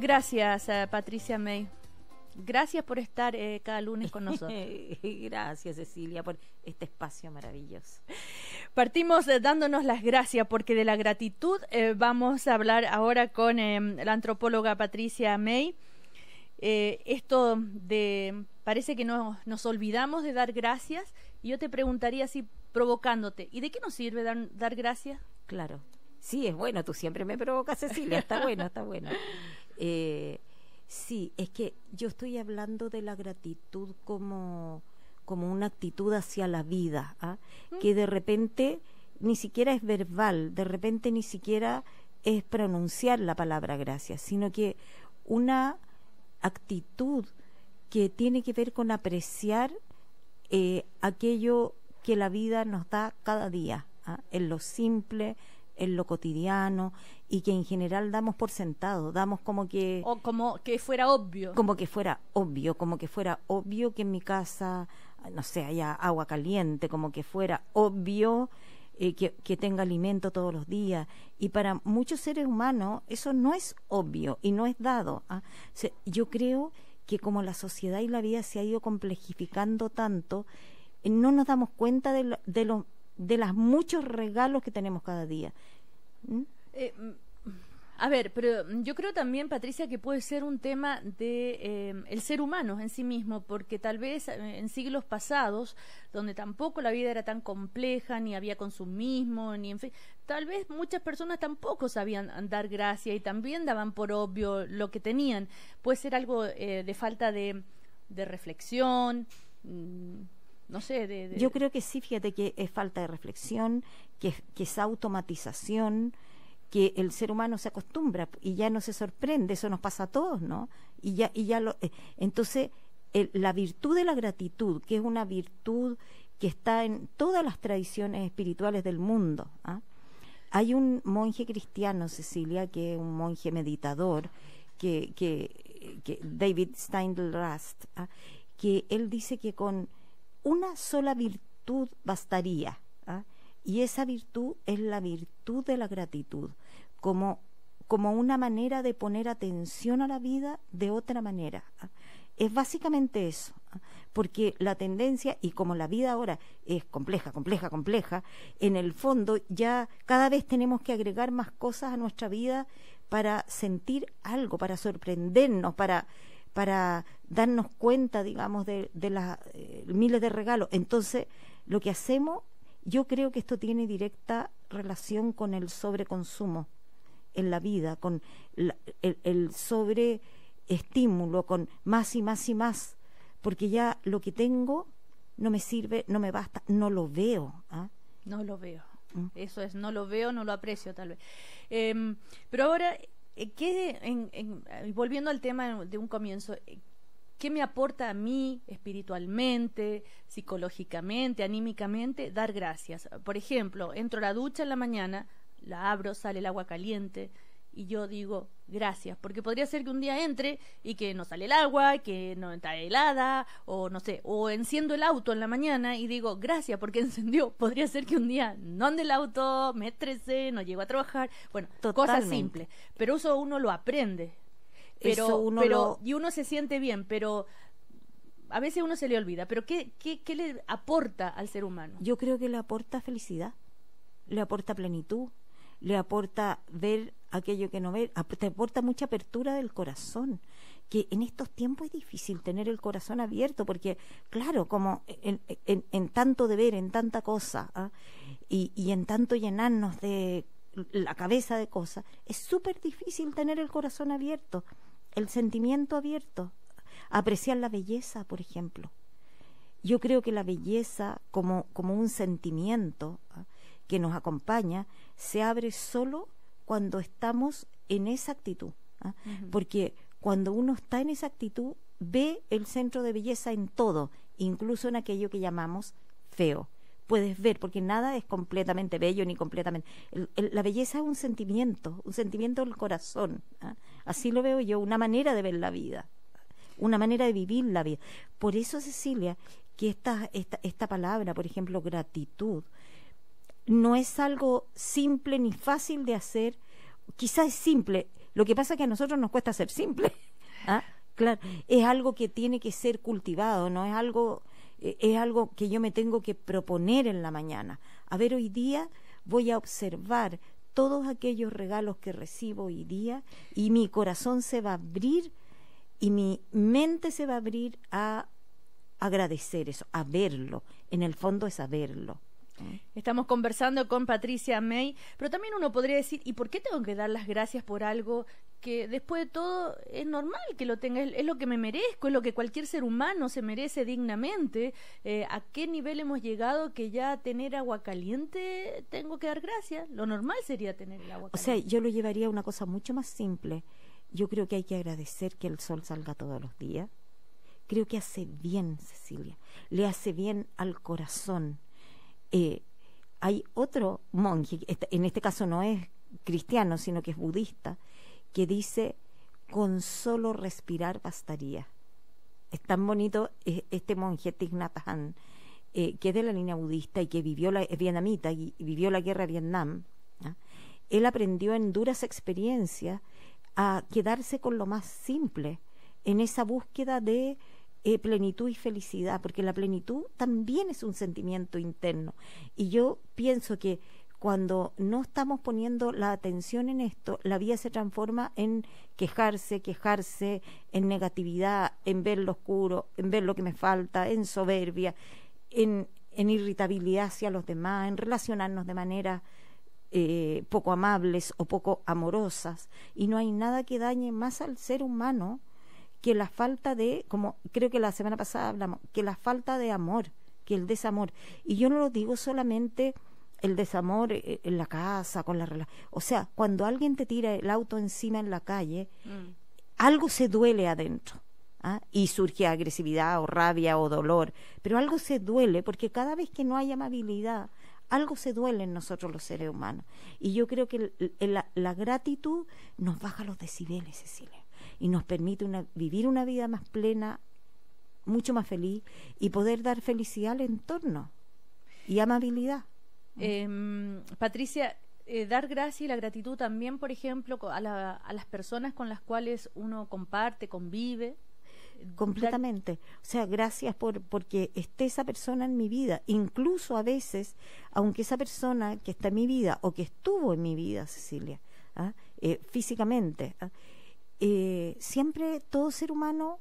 Gracias, eh, Patricia May. Gracias por estar eh, cada lunes con nosotros. gracias, Cecilia, por este espacio maravilloso. Partimos eh, dándonos las gracias porque de la gratitud vamos a hablar ahora con la antropóloga Patricia May. esto de parece que no, nos olvidamos de dar gracias y yo te preguntaría así provocándote, ¿y de qué nos sirve dar, dar gracias? Claro, sí, es bueno, tú siempre me provocas, Cecilia, está bueno, está bueno. Eh, sí, es que yo estoy hablando de la gratitud como, como una actitud hacia la vida, ¿ah? mm. que de repente ni siquiera es verbal, de repente ni siquiera es pronunciar la palabra gracias, sino que una actitud que tiene que ver con apreciar eh, aquello que la vida nos da cada día, ¿ah? en lo simple, en lo cotidiano y que en general damos por sentado, damos como que... O como que fuera obvio. Como que fuera obvio, como que fuera obvio que en mi casa, no sé, haya agua caliente, como que fuera obvio eh, que, que, tenga alimento todos los días. Y para muchos seres humanos eso no es obvio y no es dado. ¿ah? yo creo que como la sociedad y la vida se ha ido complejificando tanto, eh, no nos damos cuenta de, de, lo, de los muchos regalos que tenemos cada día. ¿Mm? Eh, a ver, pero yo creo también, Patricia, que puede ser un tema de eh, el ser humano en sí mismo, porque tal vez eh, en siglos pasados, donde tampoco la vida era tan compleja, ni había consumismo, ni en tal vez muchas personas tampoco sabían dar gracia y también daban por obvio lo que tenían. Puede ser algo de falta de, de reflexión. Mm, Yo creo que sí, fíjate que es falta de reflexión, que, es automatización, que el ser humano se acostumbra y ya no se sorprende, eso nos pasa a todos, ¿no? Y ya, y ya lo, eh, entonces, la virtud de la gratitud, que es una virtud que está en todas las tradiciones espirituales del mundo. ¿ah? Hay un monje cristiano, Cecilia, que es un monje meditador, que, que, que David Steindl-Rast, ¿ah? que él dice que con una sola virtud bastaría. ¿ah? Y esa virtud es la virtud de la gratitud, como, como una manera de poner atención a la vida de otra manera. ¿ah? Es básicamente eso, ¿ah? porque la tendencia, y como la vida ahora es compleja, compleja, compleja, en el fondo ya cada vez tenemos que agregar más cosas a nuestra vida para sentir algo, para sorprendernos, para para darnos cuenta, digamos, de, de las eh, miles de regalos. Entonces, lo que hacemos, yo creo que esto tiene directa relación con el sobreconsumo en la vida, con el, el sobreestímulo, con más y más y más, porque ya lo que tengo no me sirve, no me basta, no lo veo. ¿ah? No lo veo. Mm. Eso es, no lo veo, no lo aprecio tal vez. Em, pero ahora ¿qué, en, volviendo al tema de un comienzo, eh, ¿qué me aporta a mí espiritualmente, psicológicamente, anímicamente? Dar gracias. Por ejemplo, entro a la ducha en la mañana, la abro, sale el agua caliente, y yo digo gracias, porque podría ser que un día entre y que no sale el agua, que no está helada, o no sé, o enciendo el auto en la mañana y digo gracias porque encendió. Podría ser que un día no ande el auto, me estrese, no llego a trabajar. Bueno, cosas simples, pero eso uno lo aprende. Pero, uno pero y uno se siente bien, pero a veces uno se le olvida. Pero ¿qué, qué, qué le aporta al ser humano? Yo creo que le aporta felicidad, le aporta plenitud, le aporta ver aquello que no ve, te aporta mucha apertura del corazón, que en estos tiempos es difícil tener el corazón abierto, porque claro, como en, en, tanto deber, en tanta cosa, ¿ah? y, y en tanto llenarnos de la cabeza de cosas, es súper difícil tener el corazón abierto, el sentimiento abierto, apreciar la belleza, por ejemplo. Yo creo que la belleza como, como un sentimiento ¿ah? Que nos acompaña se abre solo cuando estamos en esa actitud. ¿ah? Porque cuando uno está en esa actitud, ve el centro de belleza en todo, incluso en aquello que llamamos feo. Puedes ver, porque nada es completamente bello ni completamente. la belleza es un sentimiento, un sentimiento del corazón. ¿ah? Así lo veo yo, una manera de ver la vida, una manera de vivir la vida. Por eso, Cecilia, que esta, esta, esta palabra, por ejemplo, gratitud, no es algo simple ni fácil de hacer, quizás es simple, Lo que pasa es que a nosotros nos cuesta ser simple. ¿ah? Claro, es algo que tiene que ser cultivado, no es algo eh, es algo que yo me tengo que proponer en la mañana. A ver, hoy día voy a observar todos aquellos regalos que recibo hoy día y mi corazón se va a abrir y mi mente se va a abrir a agradecer eso, a verlo. En el fondo es a verlo. Estamos conversando con Patricia May, pero también uno podría decir, ¿y por qué tengo que dar las gracias por algo que después de todo es normal que lo tenga, es, lo que me merezco, es lo que cualquier ser humano se merece dignamente? Eh, ¿A qué nivel hemos llegado que ya tener agua caliente tengo que dar gracias? Lo normal sería tener el agua caliente. O sea, yo lo llevaría a una cosa mucho más simple. Yo creo que hay que agradecer que el sol salga todos los días. Creo que hace bien, Cecilia, le hace bien al corazón eh, hay otro monje, en este caso no es cristiano, sino que es budista, que dice, con solo respirar bastaría. Es tan bonito eh, este monje Thich Nhat Hanh, eh, que es de la línea budista y que vivió la, vietnamita y, vivió la guerra de Vietnam. Él aprendió en duras experiencias a quedarse con lo más simple, en esa búsqueda de eh, plenitud y felicidad, porque la plenitud también es un sentimiento interno. Y yo pienso que cuando no estamos poniendo la atención en esto, la vida se transforma en quejarse, quejarse, en negatividad, en ver lo oscuro, en ver lo que me falta, en soberbia, en, irritabilidad hacia los demás, en relacionarnos de manera eh, poco amables o poco amorosas. Y no hay nada que dañe más al ser humano que la falta de, como creo que la semana pasada hablamos, que la falta de amor, que el desamor. Y yo no lo digo solamente el desamor eh, en la casa, con la relación. O sea, cuando alguien te tira el auto encima en la calle, mm. algo se duele adentro. ¿ah? Y surge agresividad o rabia o dolor. Pero algo se duele porque cada vez que no hay amabilidad, algo se duele en nosotros los seres humanos. Y yo creo que la gratitud nos baja los decibeles, Cecilia y nos permite una, vivir una vida más plena, mucho más feliz y poder dar felicidad al entorno y amabilidad. Em, Patricia, eh, dar gracia y la gratitud también, por ejemplo, a, a, las personas con las cuales uno comparte, convive. Completamente. O sea, gracias por porque esté esa persona en mi vida. Incluso a veces, aunque esa persona que está en mi vida o que estuvo en mi vida, Cecilia, ¿ah? eh, físicamente, ¿ah? Eh, siempre todo ser humano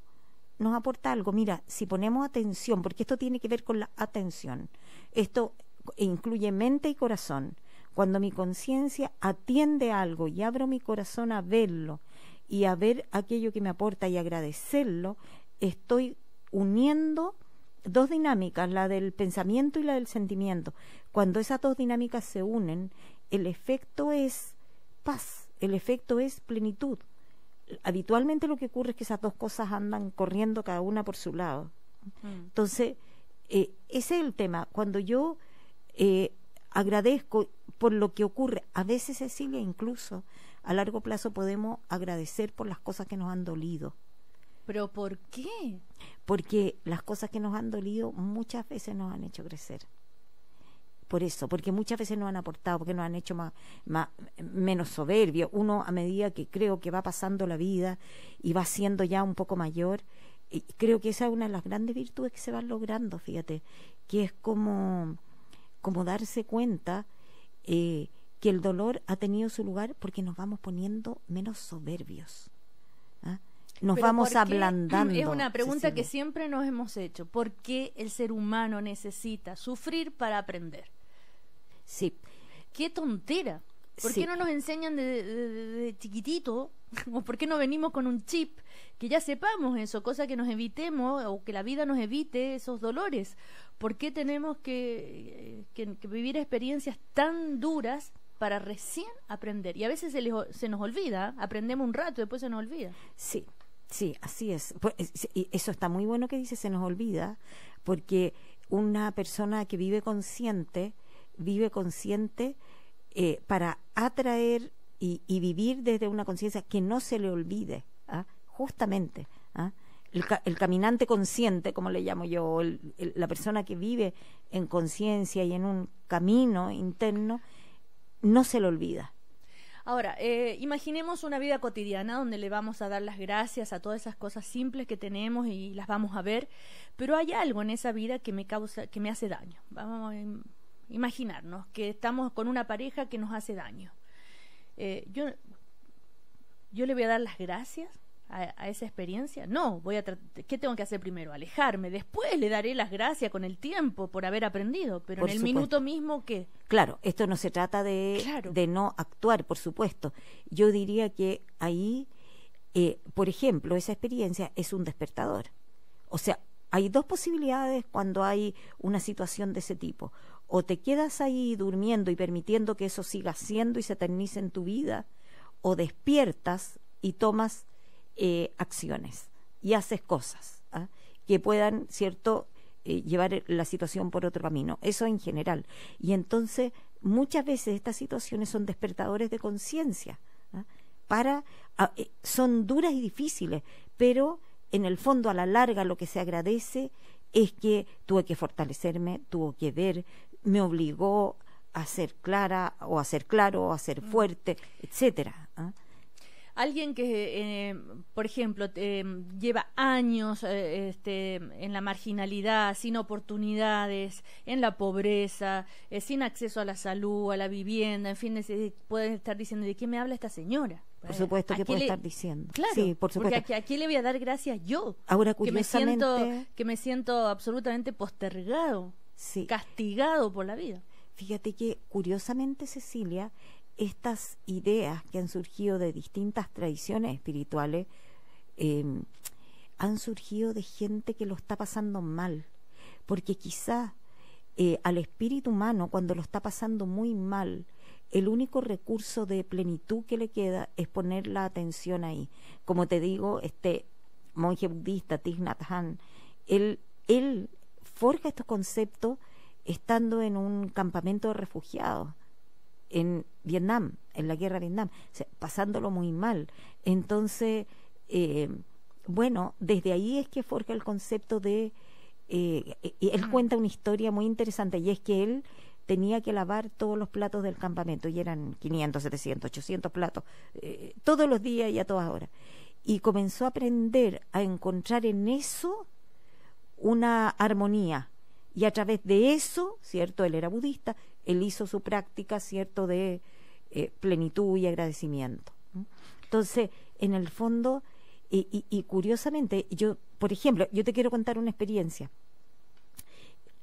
nos aporta algo. Mira, si ponemos atención, porque esto tiene que ver con la atención, esto incluye mente y corazón. Cuando mi conciencia atiende algo y abro mi corazón a verlo y a ver aquello que me aporta y agradecerlo, estoy uniendo dos dinámicas, la del pensamiento y la del sentimiento. Cuando esas dos dinámicas se unen, el efecto es paz, el efecto es plenitud habitualmente lo que ocurre es que esas dos cosas andan corriendo cada una por su lado. Mm. Entonces, eh, ese es el tema. Cuando yo eh, agradezco por lo que ocurre, a veces, Cecilia, incluso a largo plazo podemos agradecer por las cosas que nos han dolido. ¿Pero por qué? Porque las cosas que nos han dolido muchas veces nos han hecho crecer por eso, porque muchas veces nos han aportado, porque nos han hecho más, menos soberbio. Uno a medida que creo que va pasando la vida y va siendo ya un poco mayor, y creo que esa es una de las grandes virtudes que se van logrando, fíjate, que es como, como darse cuenta eh, que el dolor ha tenido su lugar porque nos vamos poniendo menos soberbios. ¿ah? Nos vamos ablandando. Es una pregunta que siempre nos hemos hecho. ¿Por qué el ser humano necesita sufrir para aprender? Sí. Qué tontera. ¿Por qué no nos enseñan de, chiquitito? ¿O por qué no venimos con un chip que ya sepamos eso, cosa que nos evitemos o que la vida nos evite esos dolores? ¿Por qué tenemos que, vivir experiencias tan duras para recién aprender? Y a veces se, se nos olvida, aprendemos un rato y después se nos olvida. Sí, sí, así es. Pues, y eso está muy bueno que dice se nos olvida, porque una persona que vive consciente, vive consciente eh, para atraer y, vivir desde una conciencia que no se le olvide, ¿ah? justamente. ¿ah? El, caminante consciente, como le llamo yo, la persona que vive en conciencia y en un camino interno, no se le olvida. Ahora, eh, imaginemos una vida cotidiana donde le vamos a dar las gracias a todas esas cosas simples que tenemos y las vamos a ver, pero hay algo en esa vida que me causa, que me hace daño. Vamos imaginarnos que estamos con una pareja que nos hace daño. Eh, yo, yo le voy a dar las gracias a, esa experiencia? No, voy a ¿qué tengo que hacer primero? Alejarme. Después le daré las gracias con el tiempo por haber aprendido, pero en el minuto mismo que... Claro, esto no se trata de, de no actuar, por supuesto. Yo diría que ahí, eh, por ejemplo, esa experiencia es un despertador. O sea, hay dos posibilidades cuando hay una situación de ese tipo. O te quedas ahí durmiendo y permitiendo que eso siga siendo y se eternice en tu vida, o despiertas y tomas eh, acciones y haces cosas ¿ah? que puedan, ¿cierto?, eh, llevar la situación por otro camino. Eso en general. Y entonces, muchas veces estas situaciones son despertadores de conciencia. ¿ah? Para, ah, eh, son duras y difíciles, pero en el fondo, a la larga, lo que se agradece es que tuve que fortalecerme, tuvo que ver, me obligó a ser clara o a ser claro, a ser mm. fuerte, etcétera alguien que, eh, por ejemplo, eh, lleva años eh, este, en la marginalidad, sin oportunidades, en la pobreza, sin acceso a la salud, a la vivienda, en fin, puede estar diciendo, ¿de qué me habla esta señora? Por supuesto que puede estar diciendo. Claro, sí, por supuesto. Porque a, quién le voy a dar gracias yo. Ahora, curiosamente... Que me siento, que me siento absolutamente postergado, castigado por la vida. Fíjate que, curiosamente, Cecilia, estas ideas que han surgido de distintas tradiciones espirituales em, han surgido de gente que lo está pasando mal, porque quizá eh, al espíritu humano cuando lo está pasando muy mal, el único recurso de plenitud que le queda es poner la atención ahí. Como te digo, este monje budista, Thich Nhat Hanh, él, él forja estos conceptos estando en un campamento de refugiados en Vietnam, en la guerra de Vietnam, pasándolo muy mal. Entonces, eh, bueno, desde ahí es que forja el concepto de... Eh, él cuenta una historia muy interesante y es que él tenía que lavar todos los platos del campamento y eran 500, 700, 800 platos eh, todos los días y a todas horas. Y comenzó a aprender a encontrar en eso una armonía. Y a través de eso, ¿cierto? Él era budista, él hizo su práctica, ¿cierto?, de eh, plenitud y agradecimiento. Entonces, en el fondo, y, curiosamente, yo, por ejemplo, yo te quiero contar una experiencia.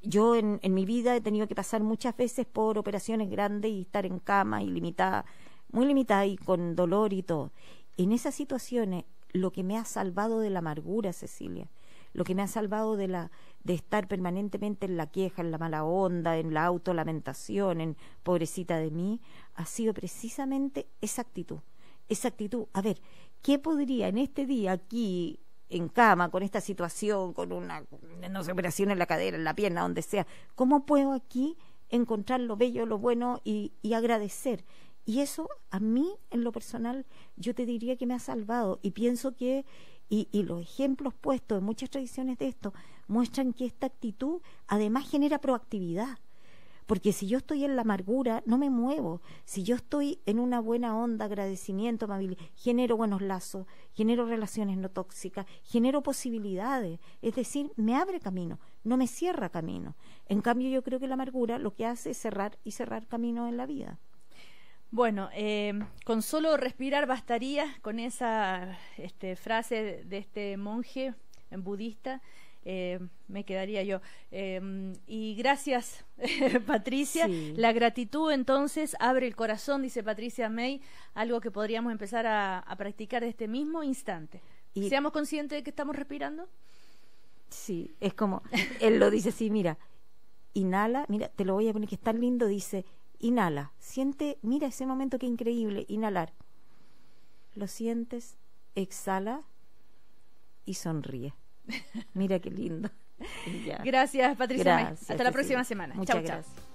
Yo en, en, mi vida he tenido que pasar muchas veces por operaciones grandes y estar en cama y limitada, muy limitada y con dolor y todo. En esas situaciones, lo que me ha salvado de la amargura, Cecilia, lo que me ha salvado de la de estar permanentemente en la queja, en la mala onda, en la autolamentación, en pobrecita de mí, ha sido precisamente esa actitud. Esa actitud, a ver, ¿qué podría en este día aquí en cama, con esta situación, con una no sé, operación en la cadera, en la pierna, donde sea, ¿cómo puedo aquí encontrar lo bello, lo bueno y, y agradecer? Y eso a mí, en lo personal, yo te diría que me ha salvado y pienso que y, y, los ejemplos puestos en muchas tradiciones de esto muestran que esta actitud además genera proactividad. Porque si yo estoy en la amargura, no me muevo. Si yo estoy en una buena onda, agradecimiento, amabilidad, genero buenos lazos, genero relaciones no tóxicas, genero posibilidades. Es decir, me abre camino, no me cierra camino. En cambio, yo creo que la amargura lo que hace es cerrar y cerrar camino en la vida. Bueno, eh, con solo respirar bastaría con esa este, frase de este monje budista. Eh, me quedaría yo. Eh, y gracias, Patricia. La gratitud entonces abre el corazón, dice Patricia May, algo que podríamos empezar a, practicar de este mismo instante. Y ¿Seamos conscientes de que estamos respirando? Sí, es como, él lo dice así, mira, inhala, mira, te lo voy a poner que es tan lindo, dice, Inhala, siente, mira ese momento que increíble, inhalar. Lo sientes, exhala y sonríe. Mira qué lindo. Gracias, Patricia. Hasta la próxima semana. Muchas gracias.